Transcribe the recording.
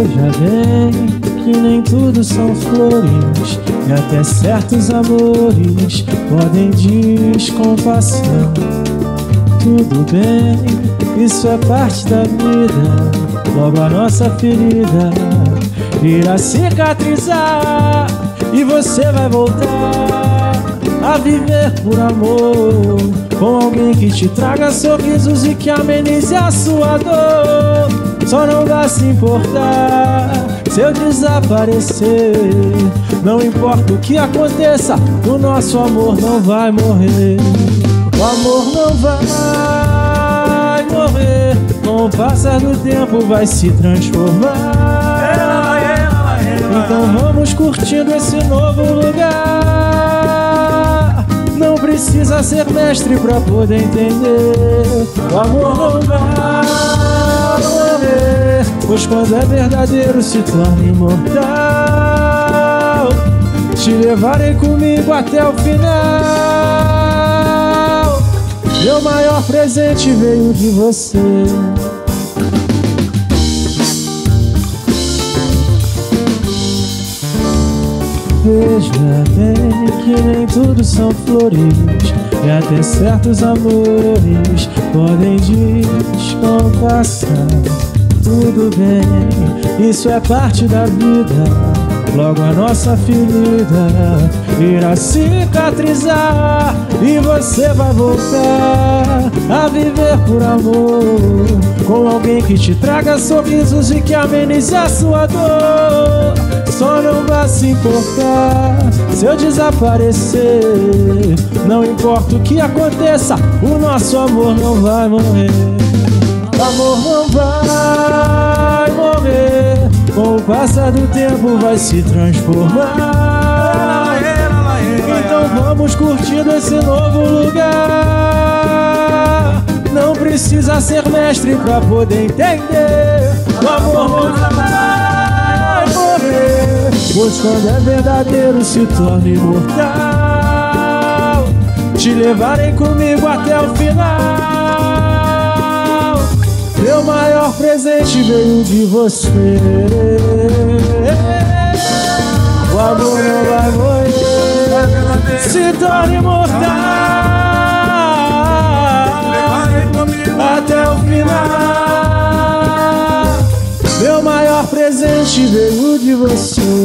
Veja bem que nem tudo são flores E até certos amores podem descompassar. Tudo bem, isso é parte da vida Logo a nossa ferida irá cicatrizar E você vai voltar a viver por amor Com alguém que te traga sorrisos e que amenize a sua dor só não vai se importar se eu desaparecer. Não importa o que aconteça, o nosso amor não vai morrer. O amor não vai morrer. Com o passar do tempo vai se transformar. Então vamos curtindo esse novo lugar. Não precisa ser mestre pra poder entender. O amor não vai Pois quando é verdadeiro se torna imortal. Te levarei comigo até o final. Meu maior presente veio de você. Veja bem que nem tudo são flores E até certos amores podem descompassar tudo bem, isso é parte da vida. Logo a nossa ferida irá cicatrizar e você vai voltar a viver por amor com alguém que te traga sorrisos e que amenize a sua dor. Só não vai se importar se eu desaparecer. Não importa o que aconteça, o nosso amor não vai morrer. Passar do tempo vai se transformar. Então vamos curtindo esse novo lugar. Não precisa ser mestre pra poder entender. O amor vai morrer. Pois quando é verdadeiro se torna imortal. Te levarei comigo até o final. Meu maior presente veio de você. Presente veio de você.